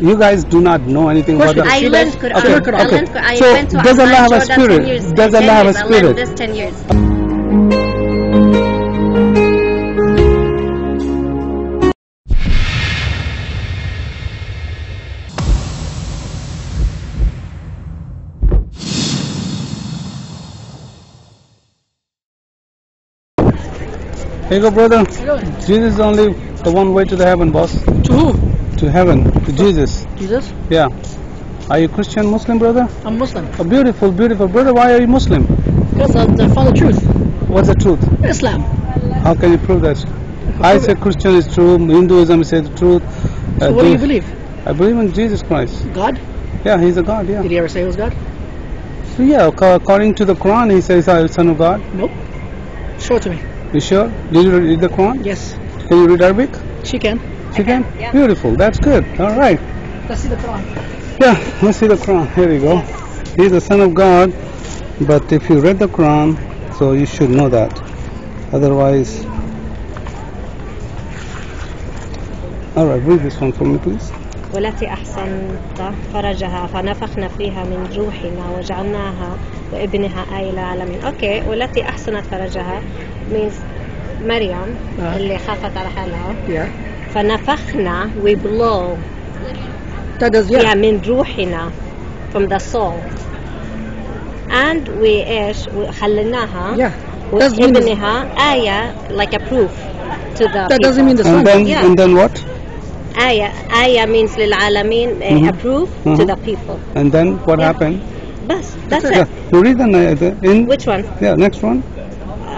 You guys do not know anything about we that. I learned? Quran. Okay, I okay. learned I So, went to does Allah have a spirit? years, Does Allah have a years. I spirit? learned this 10 years. Here you go, brother. Good. Jesus is only the one way to the heaven, boss. To who? To heaven, to Jesus. Jesus? Yeah. Are you Christian, Muslim, brother? I'm Muslim. Oh, beautiful, beautiful, brother. Why are you Muslim? Because I, I follow truth. What's the truth? Islam. How can you prove that? I say Christian is true. Hinduism says the truth. Uh, what do you believe? I believe in Jesus Christ. God? Yeah, he's a God. Yeah. Did he ever say he was God? So yeah, according to the Quran, he says, "I am son of God." Nope. Show it to me. You sure? Did you read the Quran? Yes. Can you read Arabic? She can. Chicken? Okay, yeah. Beautiful. That's good. All right. Let's see the Quran. Yeah, let's see the Quran. Here we go. He's the Son of God. But if you read the Quran, so you should know that. Otherwise, all right. Read this one for me, please. والتي أَحْسَنَتْ فرجها فنفخنا فيها من روحنا وجعلناها وابنها آية للعالمين أوكي والتي أَحْسَنَتْ فرجها means مريم uh-huh. اللي خافت على حالها yeah. فنفخنا we blow That does, فيها yeah. من روحنا from the soul and we إيش خليناها Yeah. Doesn't mean the, وابنها آية like a proof to the that doesn't mean the And son. then, yeah. and then what? آية آية means للعالمين uh, Mhm. a proof to Mhm. the people And then what Yeah. happened? بس that's it. Yeah, it you read the, the in. which one Yeah, next one.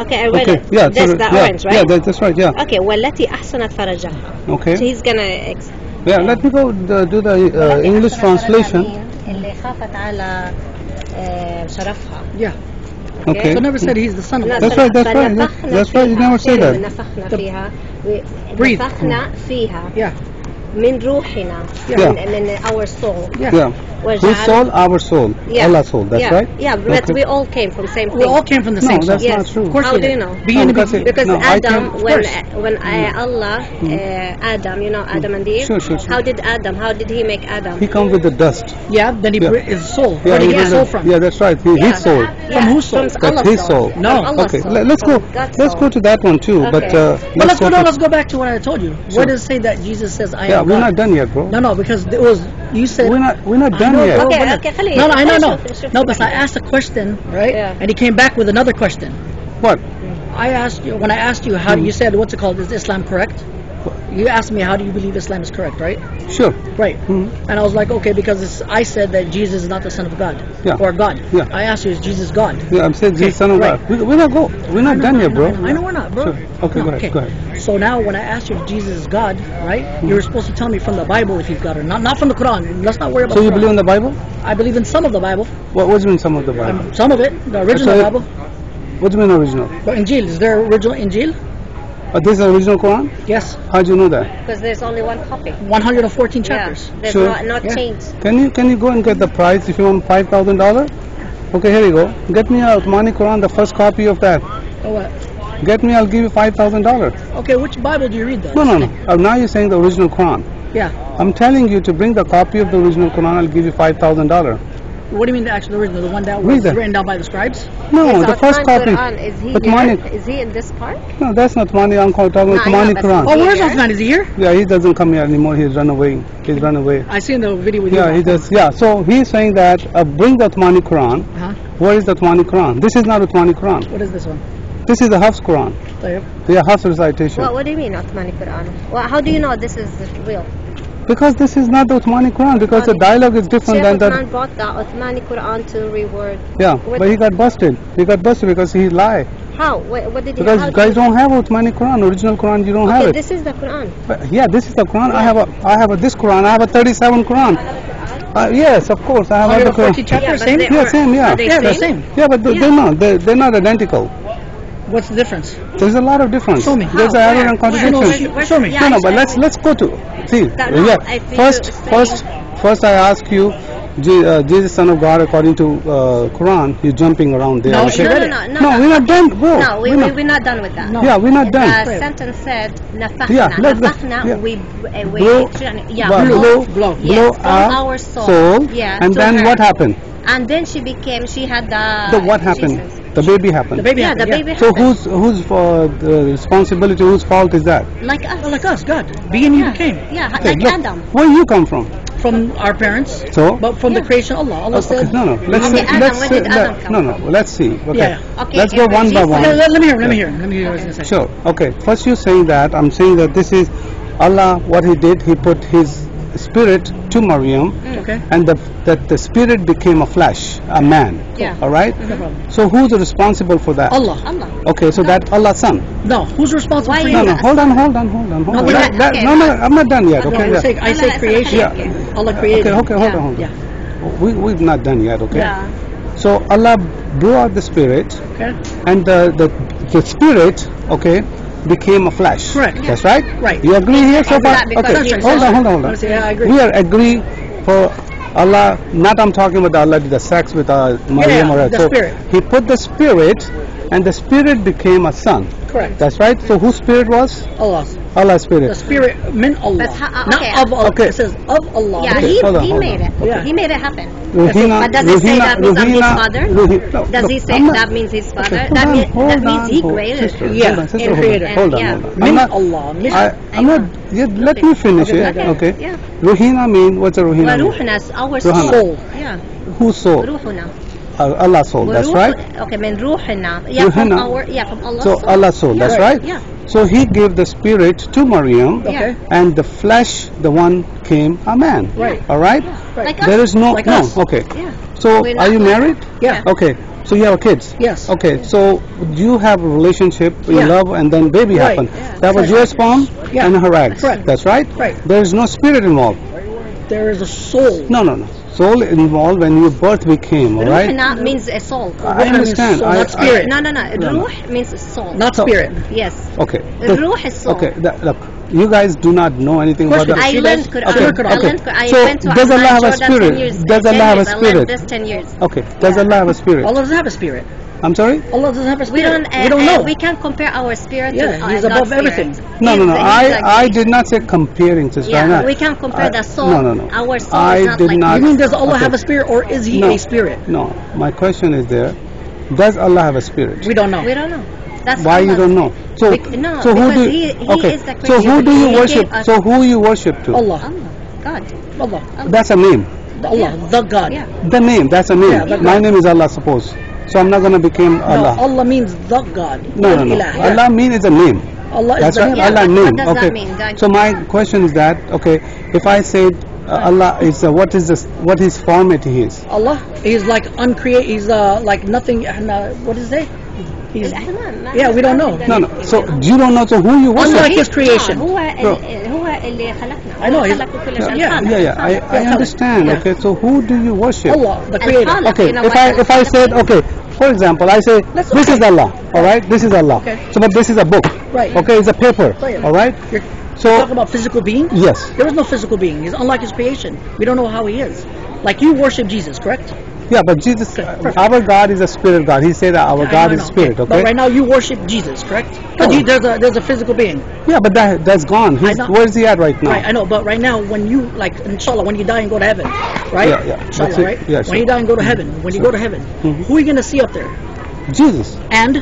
okay I read Okay. it Yeah, that's so, the yeah, orange right Yeah, that, that's right. Yeah. okay والتي أحسنت فرجها Okay. so he's gonna ex- Yeah, let me go the, do the uh, والتي English أحسنت فرجها translation. مين؟ اللي خافت على آه، شرفها Yeah. Okay. So never said he's the son of لا، God. That's right, that's right, فنفخنا that's right, you فيها. never say that. نفخنا The- فيها Breathe. نفخنا فيها Yeah. من روحنا Yeah. من, من our soul Yeah. Yeah. Whose وجعل- soul? Our soul. Yeah. Allah's soul. That's yeah. right. Yeah, but Okay. we all came from same thing. We all came from the No, same that's soul. Yes. not true. Of course How we do did. you know? Beginning No, to because beginning. it- Because No, I Adam, can- when course. when uh, Allah, uh, Adam, you know Adam and Eve. Sure, sure, sure. How did Adam? How did he make Adam? He comes with the dust. Yeah, then he Yeah. bri- his soul. Yeah, Where did he he get his was soul a- from? Yeah, that's right. He, Yeah. His soul. From whose soul? From That's Allah's his soul. From No. Allah's Okay, soul. let, us go. From God's Let's soul. go to that one too. But Okay. uh, But let's go. go No, to- let's go back to what I told you. Sure. Where does it say that Jesus says, "I Yeah, we're not done yet, bro. No, no, because it was you said we're not we're not done yet. Okay, no, okay, No, no, I know, no, no. But I asked a question, right? Yeah. And he came back with another question. What? I asked you when I asked you how mm. you said what's it called? Is Islam correct? You asked me how do you believe Islam is correct, right? Sure. Right. Mhm. And I was like, okay, because it's, I said that Jesus is not the son of God Yeah. or God. Yeah. I asked you, is Jesus God? Yeah, I'm saying Jesus, son of right. God. We, we're not go. We're not done I yet, bro. I know, I know we're not, bro. Sure. Okay, No, go ahead. Go ahead. So now, when I asked you if Jesus is God, right? You were supposed to tell me from the Bible if he's God or not, not from the Quran. Let's not worry about. So you Quran. believe in the Bible? I believe in some of the Bible. What was in some of the Bible? Um, some of it, the original So- Bible. What do you mean original? The Injil is there original Injil? Uh, this is the original Quran? Yes, How do you know that? Because there's only one copy. 114 chapters. Yeah, there's Sure. not, not Yeah. changed. Can you can you go and get the price if you want five thousand dollar? Okay, here you go. Get me a Uthmani Quran, the first copy of that. Oh, what? Get me, I'll give you five thousand dollar. Okay, which Bible do you read though? No, no, no. Uh, now you're saying the original Quran. Yeah. I'm telling you to bring the copy of the original Quran. I'll give you five thousand dollar. What do you mean the actual original? The one that was written down by the scribes? No, the first copy. Is he, Is he in this park? No, that's not Mani Uncle. I'm talking about Uthmani Quran. Oh, where's Osman? Is he here? Yeah, he doesn't come here anymore. He's run away. He's run away. I see in the video with yeah, you. Yeah, he does. Yeah, so he's saying that uh, bring the Mani Quran. Huh? Where is the Mani Quran? This is not the Mani Quran. What is this one? This is the Hafs Quran. Yeah, Hafs recitation. Well, what do you mean Uthmani Quran? Well, how do you know this is real? Because this is not the Uthmani Quran. Because the dialogue is different Sheikh than Uthman that. bought the Uthmani Quran to reward. Yeah, What- but he got busted. He got busted because he lied. How? What, what did he Because how you guys don't have Uthmani Quran. Original Quran, you don't have Okay, it. this is the Quran. But yeah, this is the Quran. I have a, I have a this Quran. I have a 37 Quran. Uh, yes, of course, I have other 114 Quran. chapters, Yeah, same? they Yeah, are- same, yeah. Are they Yeah, they're same? same. Yeah, but they- Yeah. they're not. They're, they're not identical. What's the difference? There's a lot of difference. Show me. There's How? an error and contradiction. No, no, show me. Yeah, no, no, but let's let's go to see. yeah. First, first, first, I ask you. Uh, Jesus, Son of God, according to uh, Quran, he's jumping around there. No, okay. no, no, no, no, we're not done, bro. No, we, we're, we're, not, done with that. Yeah, we're not done. The sentence said, nafakhna, yeah, Yeah. we, uh, we blow, yeah, blow, blow, blow, our soul, and then what happened? And then she became she had the the what happened? Jesus. The baby happened. The baby yeah happened, the baby So happened. whose whose uh, the responsibility? Whose fault is that? like us Well, like us, God. Being you yeah. became. yeah Okay, like look, Adam Where you come from? From our parents, So but from the creation of Allah. Allah Okay, said, no, no. Let's Okay, see, Adam, let's see, Adam let- come no, no. Let's see. Okay. Yeah. Okay, Let's go if one by one. Let, let- let me hear, let me hear, let me hear what he's going to. Sure. Okay. First, you're saying that I'm saying that this is Allah. What He did, He put His spirit to Maryam, mm. Okay. and the, that the spirit became a flesh, a man. Yeah. All right. Mm-hmm. No problem. So who's responsible for that? Allah. Allah Okay. So that Allah's son. No, who's responsible Why for is? No, no. Hold on. Hold on. Hold on. Hold on. we're That- that- okay, no, no. I'm not done yet. No, Okay. I yeah. say, I say creation. Yeah. Allah created. Okay. Okay. Hold Yeah. on. Hold on. Yeah. We we've not done yet. Okay. yeah So Allah blew out the spirit, Okay. and the, the the spirit, okay, became a flesh. Correct. That's right. Right. You agree here so far? Okay. Hold on. Hold on. Hold on. yeah, I agree. We are agree for Allah. Not I'm talking about Allah the sex with uh, Maryam Yeah, or so. He put the spirit, and the spirit became a son. Correct. That's right. So whose spirit was? Allah. Allah's spirit. The spirit meant Allah, okay. not of Allah. Okay. It says of Allah. Yeah, okay. he, he made it. Yeah. He made it happen. Ruhina, but does he say that means Ruhina, his father? Ruhina, no, does he say not, that means his father? Okay, that, on, mean, that means he created. Yeah, hold on, sister. Hold on, yeah. hold on. Not, Allah. Min I, I'm not, let me finish it. Okay. Yeah. Ruhina means what's a Ruhina? Ruhina is our soul. Yeah. Whose soul? Ruhuna. Uh, Allah's soul. That's وروح- right. okay من روحنا yeah from روحنا. our yeah from Allah's So soul Allah's soul. That's Yeah. right. yeah So He gave the spirit to Maryam, Okay. and the flesh, the one came a man. Right. All right. Right. like us There is no Like no. us. Okay. yeah So We're are not you like- married? Yeah. Okay. So you have kids. Yes. Okay. So do you have a relationship, you Yeah. love, and then baby Right. happened. Yeah. That was your sperm Yeah. and her eggs. Correct. That's right. Right. There is no spirit involved. There is a soul. No, no, no. soul involved when your birth became, right? Ruhna means a soul. I understand. Soul, I, not spirit. I, no, no, no. Ruh no. means soul. Not soul. spirit. Yes. Okay. The, Ruh is soul. Okay, that, look. You guys do not know anything about that. I learned Quran. Okay, okay. I learned Quran. So, went to does Allah? Does Allah have a spirit? Does Allah have a spirit? Okay. Does Allah have a spirit? All of us have a spirit. I'm sorry. Allah doesn't have a spirit. We spirit. don't, uh, we don't uh, know. we can't compare our spirit Yeah, to uh, he's God's above spirit. everything. No, no, no. I, like- I did not say comparing, sister. Yeah, Anna. we can't compare I- the soul. No, no, no. Our soul I is not did like not. you mean does Allah Okay. have a spirit or is he No. a spirit? No. My question is there. Does Allah have a spirit? We don't know. We don't know. That's Why you don't know? So, Bec- no, so who because do? he- he okay. is the so who do you worship? So who you worship to? Allah. Allah, God. Allah. That's a name. Allah. Yeah. The God. Yeah. The name. That's a name. Yeah, My God. name is Allah. Suppose. So I'm not going to become no, Allah. Means the God. No, no, no. Ilah. Allah means is a name. Allah That's right. Yeah, Allah name. okay. Mean, so my question is that okay, if I said uh, Allah is uh, what is this? What his form it is? Allah is like uncreate. He's uh, like nothing. What is it? He's, yeah, we don't know. No, no. So you don't know. So who you worship? Unlike his creation. اللي خلقنا I know, هو he's- خلق كل Yeah, شيء yeah, الخالق. yeah, yeah. I, I Yeah. understand. Yeah. Okay. So who do you worship? Allah, the creator. الخالق. Okay. You know If what I if I الخالق said means? okay, for example, I say That's this okay. is Allah. All right. This is Allah. Okay. So but this is a book. Right. Okay. It's a paper. Right. All right. You're So talking about physical being? yes. There is no physical being. He's unlike his creation. We don't know how he is. Like you worship Jesus, correct? Yeah, but Jesus, perfect. our God is a spirit God. He said that our I God is spirit. But Okay. right now you worship Jesus, correct? But No. there's a there's a physical being. Yeah, but that that's gone. He's, where is he at right now? Right, I know. But right now, when you like, inshallah, when you die and go to heaven, right? Yeah, yeah. Inshallah, right? Yeah, When you die and go to heaven, when you go to heaven, Mhm. who are you gonna see up there? Jesus, And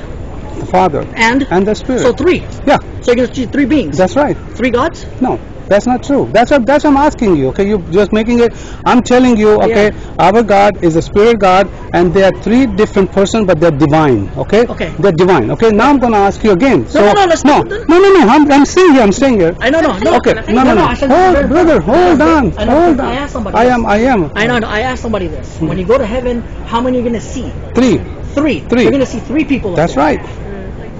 the Father, and and the Spirit. so three. yeah, So you're gonna see three beings. that's right. three gods. No, that's not true. That's what that's what I'm asking you. Okay, you're just making it. I'm telling you. Okay, our God is a spirit God, and they are three different persons, but they're divine. Okay. Okay. They're divine. Okay. Now I'm gonna ask you again. so no, no, no, that. no, no, no. I'm I'm staying here. I'm staying here. I know, no, no. Okay. No, no, no. I said this is Hold, brother. Hold on. Hold on. I asked somebody I am. I am. I know. I asked somebody this. Hmm. When you go to heaven, how many are you gonna see? Three. Three. Three. You're gonna see three people. That's right.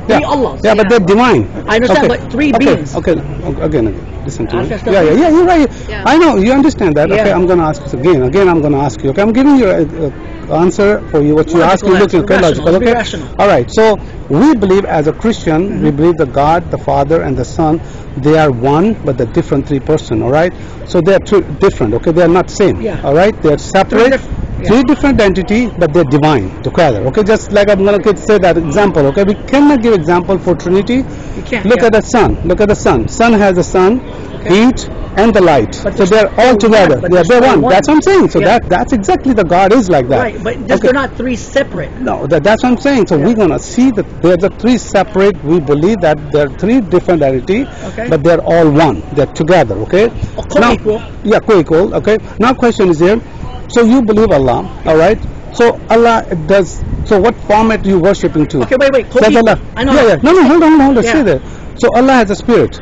Three Allahs. Yeah, but they're divine. I understand, okay. but three okay. beings. Okay, okay. Again, again. Listen to I me. Yeah, yeah, yeah. You're right. Yeah. I know. You understand that. Okay. I'm gonna ask you again. Again, I'm gonna ask you. Okay. I'm giving you a, a answer for you. What you're Logical asking. Looking. answer, Okay. Logical. Okay. All right. So we believe as a Christian, Mm-hmm. we believe the God, the Father, and the Son, they are one, but they're different three person. All right. So they are two different. Okay, they are not same. Yeah. All right. They are separate. diff- yeah. Three different entity, but they're divine together. Okay, just like I'm gonna say that example. Okay, we cannot give example for Trinity. You can't. Look yeah. at the sun. Look at the sun. Sun has the sun, heat, and the light. But so they're all one, together. yeah, they're they're one. one. That's what I'm saying. So Yeah. that that's exactly the God is like that. Right, but just Okay. they're not three separate. No, that, that's what I'm saying. So we're gonna see that they're the three separate. We believe that they're three different entity, Okay. but they're all one. They're together. Okay. Oh, co-equal. Now, yeah, co-equal. Okay. Now question is here. So you believe Allah, all right? So Allah does. So what format are you worshiping to? Okay, wait, wait. Does. Allah? I know. Yeah, yeah. No, no. Hold on, hold on. Yeah. There. So Allah has a spirit.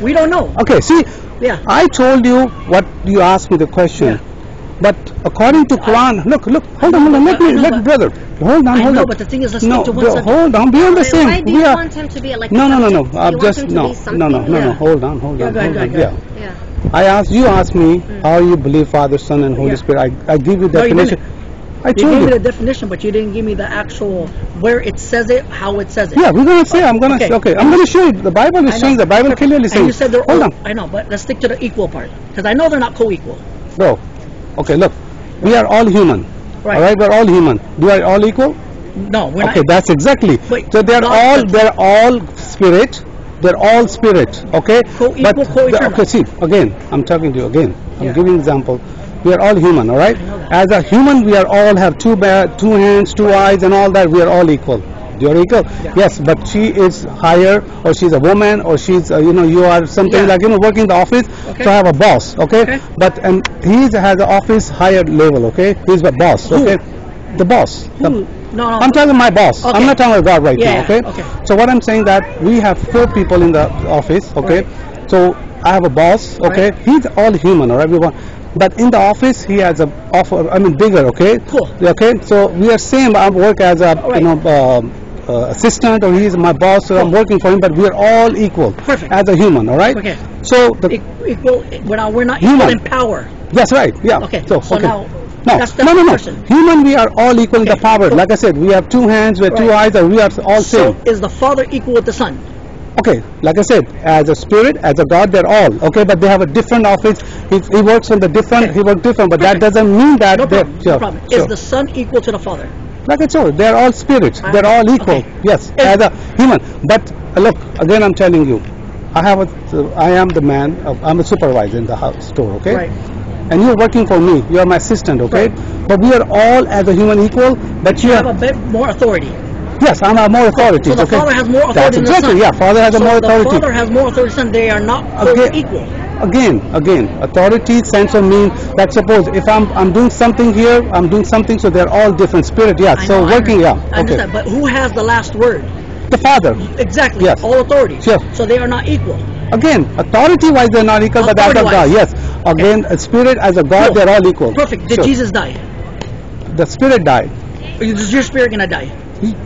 We don't know. Okay. See, Yeah. I told you what you asked me the question. Yeah. But according to Quran, uh, look, look, hold on, hold on, let me, let brother, hold on, I hold know, on. but the thing is, let's no, to one bro, hold on, be on the Why- do we you want him to be like no, no, no, no. I'm just no, no, no, no, no. Hold on, hold on, hold on. Yeah. Yeah. I asked you asked me mm. how you believe Father, Son, and Holy. Spirit. I, I give you definition. I You told gave you. me the definition, but you didn't give me the actual where it says it, how it says it. yeah, we're gonna say. I'm gonna Okay. say. Okay, I'm gonna show you. The Bible is saying. The Bible clearly And says. you said they're hold all, on, I know, but let's stick to the equal part because I know they're not co-equal. No. Okay, look. We are all human. Right. All right, we're all human. We are all equal? No, we're Okay, not. that's exactly. Wait, so they're all they're all spirit. They're all spirit. Okay. Co-equal, co-eternal. okay, see again. I'm talking to you again. I'm Yeah. giving example. We are all human. All right. As a human, we are all have two two hands, two eyes, and all that. We are all equal. You're equal. Yeah. Yes, but she is higher, or she's a woman, or she's uh, you know you are something Yeah. like you know working in the office. Okay. So I have a boss. Okay. Okay. But and he has an office higher level. Okay. He's the boss. Who? Okay. The boss. The- Who? No, no. I'm talking my boss. Okay. I'm not talking about God right Yeah, now. Okay? okay. So what I'm saying that we have four people in the office. Okay. So I have a boss. Okay. Right. He's all human or everyone. But in the office, he has a offer. I mean, bigger. Okay. Cool. Okay. So we are same. I work as a Right. you know um uh, assistant, or he's my boss. So I'm working for him. But we are all equal. Perfect. As a human. All right. Okay. So the, E- equal. We're not. We're not Human. equal in power. that's right. Yeah. Okay. So, So okay. now. No, that's, that's no, no, no. Human, we are all equal in the power. cool. Like I said, we have two hands, we have two eyes, and we are all same. So is the Father equal with the Son? Okay, like I said, as a spirit, as a God, they're all okay, but they have a different office. He, he works on the different. Okay. He works different, but that doesn't mean that. No problem. sure, no problem. sure. Is the Son equal to the Father? like I told, they're all spirits. They're all equal. okay. Yes, Is- as a human. But uh, look, again, I'm telling you, I have a. I am the man. Of, I'm a supervisor in the house store. Okay. Right. And you're working for me. You're my assistant. Okay. Right. But we are all as a human equal. But you You have have a bit more authority. Yes, I have more authority. So the okay? Father has more authority That's the exactly, yeah. Father has a so more the authority. Father has more authority than they are not Okay. equal. Again, again, authority, sense of mean. That suppose if I'm I'm doing something here, I'm doing something, so they're all different spirit. Yeah. I so know, working, yeah. understand. I understand. But who has the last word? The Father. Exactly. Yes. All authority. Sure. So they are not equal. Again, authority-wise they're not equal, but as a God, yes. Again, a spirit as a God, Cool. they're all equal. Perfect. Did Sure. Jesus die? The spirit died. Is your spirit gonna die?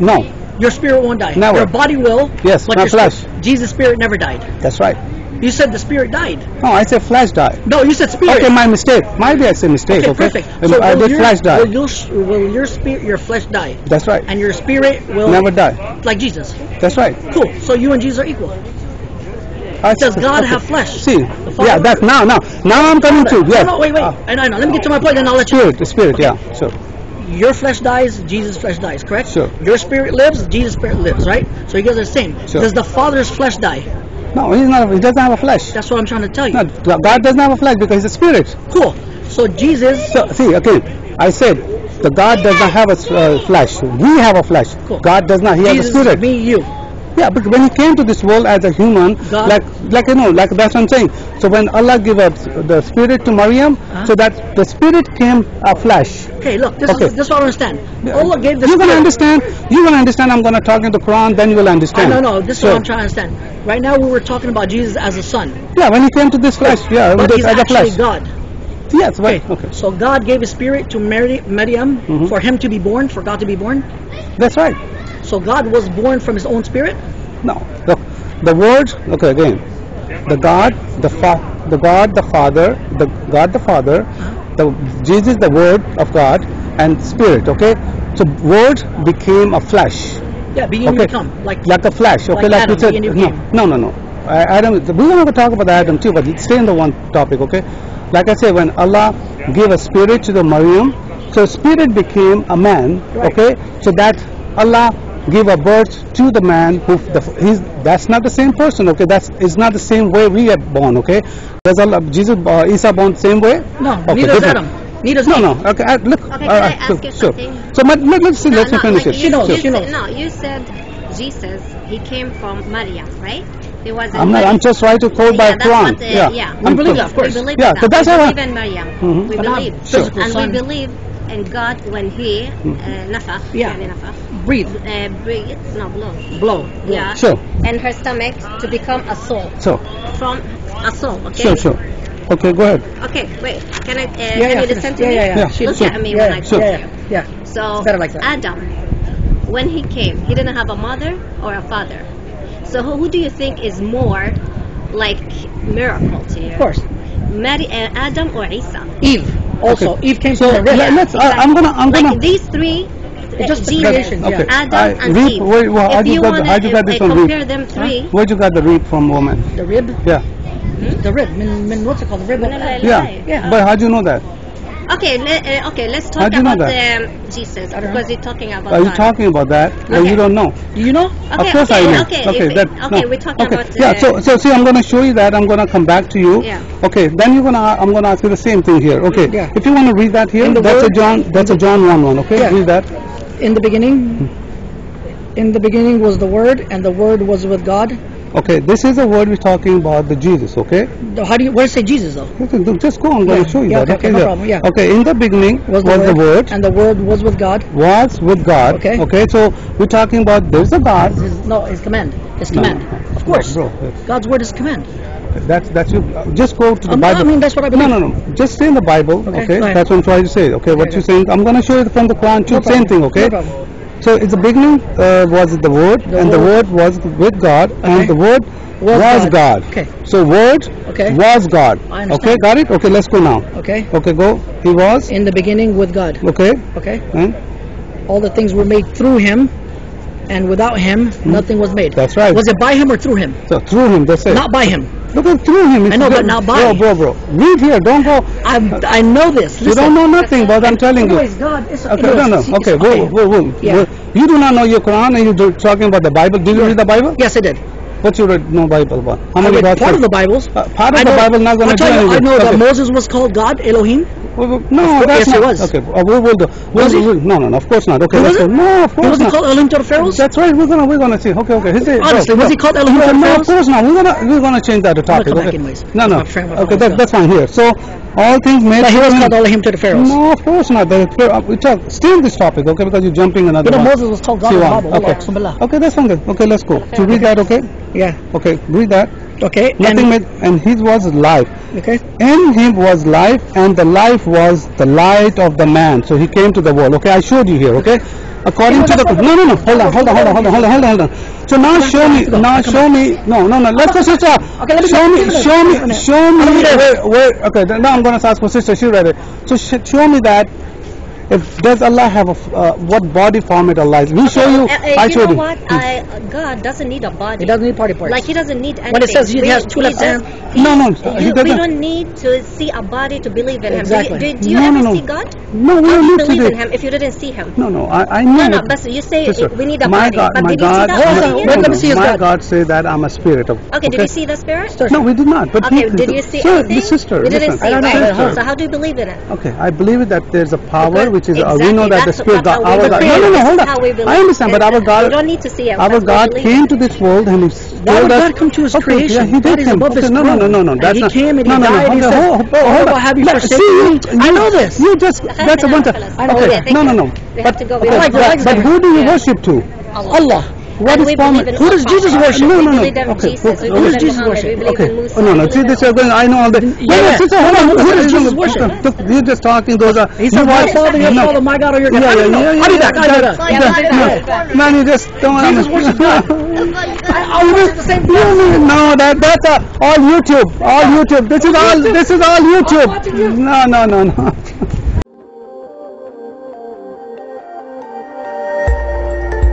No, Your spirit won't die. Never. Your body will. Yes, but my your flesh. spirit- Jesus' spirit never died. that's right. You said the spirit died. No, I said flesh died. No, you said spirit. Okay, my mistake. Maybe I said mistake. Okay, Okay, perfect. Um, So I will did your, flesh die. Will your, will your spirit, your flesh die, That's right. and your spirit will Never die. like Jesus? That's right. Cool. So you and Jesus are equal. I Does God okay. have flesh? See, yeah, that's now, now, now I'm coming to, yes. No, no, wait, wait. Ah, I know, I know. Let me get to my point, then I'll let you. spirit, the spirit, Okay. yeah, sure. Your flesh dies, Jesus' flesh dies, correct? Sure. Your spirit lives, Jesus' spirit lives, right? So you guys are the same. Sure. Does the Father's flesh die? No, he's not, he doesn't have a flesh. That's what I'm trying to tell you. No, God doesn't have a flesh because he's a spirit. Cool. So Jesus, So, see, okay, I said, the God does not have a uh, flesh. We have a flesh. Cool. God does not, he has a spirit. me, you. Yeah, but when he came to this world as a human, God- like, like you know, like that's what I'm saying. So when Allah gave up the spirit to Maryam, Uh-huh. so that the spirit came a flesh. Okay, look, this Okay. is this what I understand. Allah gave the You're gonna understand. You're gonna understand. I'm gonna talk in the Quran, then you will understand. no, no, this is Sure. what I'm trying to understand. Right now, we were talking about Jesus as a son, Yeah, when he came to this flesh, yeah, but he's as a actually flesh. God. Yes, right. Okay, So God gave His Spirit to Mary, Maryam Mhm. for him to be born, for God to be born. that's right. So God was born from His own Spirit. No, look, the word. Okay, again, the God, the fa- the God, the Father, the God, the Father, the Jesus, the Word of God, and Spirit. Okay, So word became a flesh. Yeah, being Okay. become like Like a flesh. Okay, Like like, Adam, we said. No, no, no, no. Adam. We're going to talk about Adam too, but stay in the one topic. Okay. Like I said, when Allah gave a spirit to the Maryam, so spirit became a man. Right. Okay. So that Allah gave a birth to the man who the, he's that's not the same person. Okay. That's it's not the same way we are born. Okay. Does Allah Jesus uh, Isa born same way? no, Okay, neither different. Adam. Neither No, no. Okay. Uh, look. Okay, all can I ask sure, you sure. So let, let, us see. No, let's no, finish like it. you, She knows, you she said- knows. No, you said Jesus, he came from Maryam, right? He was. I'm not. I'm just trying to quote by yeah, that's Quran. what, uh, yeah. yeah. I'm We believe so- that, of course. We believe Yeah, in that. but that's we how I- believe in Maryam. Mhm. We But not believe, physical and son. we believe in God when He Hmm. uh, نفخ Yeah. يعني نفخ breathe, uh, breathe, no blow. blow. Yeah. Sure. And her stomach to become a soul So, from a soul. Okay. sure, sure. Okay, go ahead. Okay, wait. Can I? Uh, Yeah, can yeah, you listen to yeah, me? yeah, yeah. Yeah, She- Look she- at me yeah, when I sure. talk yeah, to you. yeah. So Better like that. Adam, when he came, he didn't have a mother or a father. So who, who do you think is more like miracle to you? Of course. Mary, uh, Adam or Isa? Eve also. Okay. Eve came So from the rib. let, us I, I'm gonna. I'm gonna. These three. uh, Just the Jesus, yeah. Okay. Adam I- and reap- Eve. where- where- how'd if you you got- want how'd got this to one, compare them three, Where'd you got the reap from, woman? the rib. Yeah. The rib. Min, min, what's it called? The rib. of Min Adam. al- Yeah. Yeah. But how do you know that? Okay, le, uh, okay, let's talk How'd you know about that? um, Jesus I don't because you're talking about. Are you God. talking about that? Well, Okay. you don't know. You know? Okay, of course okay, I know. Okay, okay, if- that, okay, no. we're talking okay. about. Yeah. So, so see, I'm gonna show you that. I'm gonna come back to you. Yeah. Okay. Then you're gonna. I'm gonna ask you the same thing here. Okay. Yeah. If you want to read that here, In the that's a John. That's a John one one. Okay. Yeah. Read that. In the beginning, in the beginning was the Word, and the Word was with God. Okay. This is a word we're talking about the Jesus. Okay. How do you? Where say Jesus though? Okay, Just go. I'm going to show you yeah, that. okay, no problem, yeah. Okay. In the beginning was, the, word. and the Word was with God. was with God. Okay. Okay. So we're talking about there's a God. His, no, His command. His command. no, Of course. bro. God's word is command. That's that's you. uh, Just go to the Um, Bible. I mean, that's what I believe. No, no, no. Just stay in the Bible. Okay, Okay. That's what I'm trying to say. Okay. What Okay, you're saying. I'm going to show you from the Quran too. No Same thing. Okay. So in the beginning uh, was the Word, The and the Word. Word was with God, Okay. and the Word Was was, God. God. Okay. So Word Okay. was God. Okay. Got it. Okay. Let's go now. Okay. Okay. Go. He was. In the beginning with God. Okay. Okay. And All the things were made through Him, and without Him, nothing was made. Hmm. That's right. Was it by Him or through Him? so through him. That's it. Not by Him. Look at through him. It's I know, but good. not by. Bro, bro, bro. Read here. Don't go. I I know this. You don't know nothing, but I'm telling you. Anyways, God is. Okay, anyways, no, no. Okay, it's- whoa, whoa, whoa. Yeah. whoa. You do not know your Quran and you're talking about the Bible. Did you Yeah. read the Bible? Yes, I did. What you read? No Bible about? How I many read gods? part are- of the Bibles. Uh, part of I the know, Bible not going to do tell you, I know that Okay. Moses was called God, Elohim. No, that's yes, not. was. Okay, uh, we will do. We'll, Was we'll- no, no, no. Of course not. Okay, go. wasn't? No, of course wasn't not. called Elohim to the pharaohs. That's right. We're gonna we're gonna see. Okay, okay. His name- Honestly, no, was no. he called Elohim No, to the no, of course not. We're gonna we're gonna change that to topic. okay? anyways. No, no. Okay, that, that's fine here. So all things made. But he was called him. Elohim to the pharaohs. No, of course not. Uh, we talk. Stay in this topic, okay? Because you're jumping another You know. Moses was called God in the Siwan. Bible. Okay. Okay, that's fine. Okay, let's go. To read that, okay? Yeah. Okay, read that. Okay. Nothing and, made, and his was life. Okay. In him was life, and the life was the light of the man. So he came to the world. Okay, I showed you here. Okay, according to the no, no, no. Hold on, hold on, hold on, hold on, hold on, hold on, hold on. So now show me, now show me. No, no, no. Let's go, sister. Okay, let me Show me, show me, show me where, where. Okay, now I'm gonna ask for sister. She read it. So sh- show me that. If does Allah have a, uh, what body format Allah is? We show you. Uh, uh, I you showed know you. what? I, God doesn't need a body. He doesn't need party parts. Like he doesn't need anything. When it says he has two we left just- hands- he- No, no, you- we don't need to see a body to believe in him. Exactly. Do you, do, do you No, ever no, no. see God? No, we don't need believe do. in him if you didn't see him? No, no, I, I know. No, no, but you say Sister, we need a my body. God, but my did God, you see that Hold body? on, yet? wait, no, let me no, see my God. God say that I'm a spirit of. Okay, did you see the spirit? No, we did not. But Okay, he- did you see Sir, anything? the sister. You didn't listen. see, I right? So how do you believe in it? Okay, I believe that there's a power which is uh, we exactly, know that the that's spirit what- God, how we our God. believe. No, no, no, hold is how we on. I understand, but our God, You don't need to see it. our God came to this world and he Why would told us- God come to his creation? He did is come. above okay, his no, no, no, no, no. That's he not, came and no, he no, no, died hold he on, said, hold "Why hold on. Oh, have you No, see, me?" you- I know this. You just that's a bunch of Khalas, okay. No, no, no. But have to go. Okay, but, but who do you worship to? Allah. What is we format? believe in Who does Jesus worship? No, no, no. Okay, who- We who believe does Jesus worship? Okay. Oh, no, no. See, this you're going. I know all the. Yeah, no, no, sister, hold on. Who does Jesus worship? You're just talking. Those are. He said, "My Father, your no. Father, my God, or your God." Yeah, yeah, yeah. I'll be back. I'll be that- back. Man, you just don't. Jesus worships Worship the same No, that that's uh, all YouTube. All YouTube. This is all. This is all YouTube. No, no, no, no.